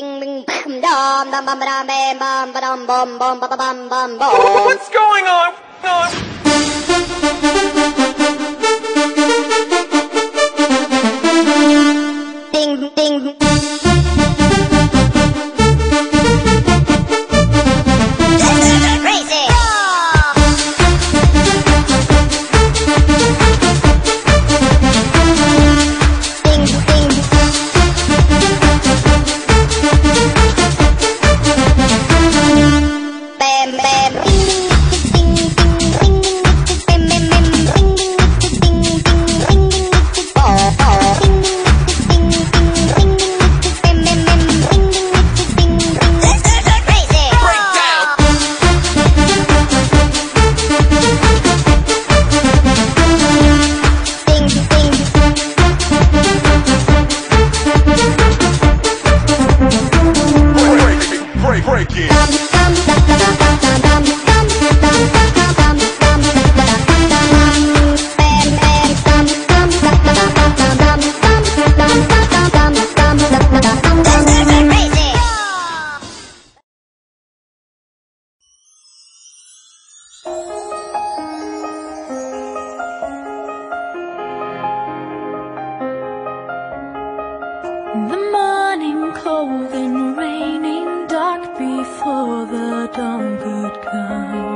bum dum bum ba bam bum ba dum bum bum ba ba bum bum bum. What's going on? on? Ding ding. The morning cold and raining, dark before the dawn could come.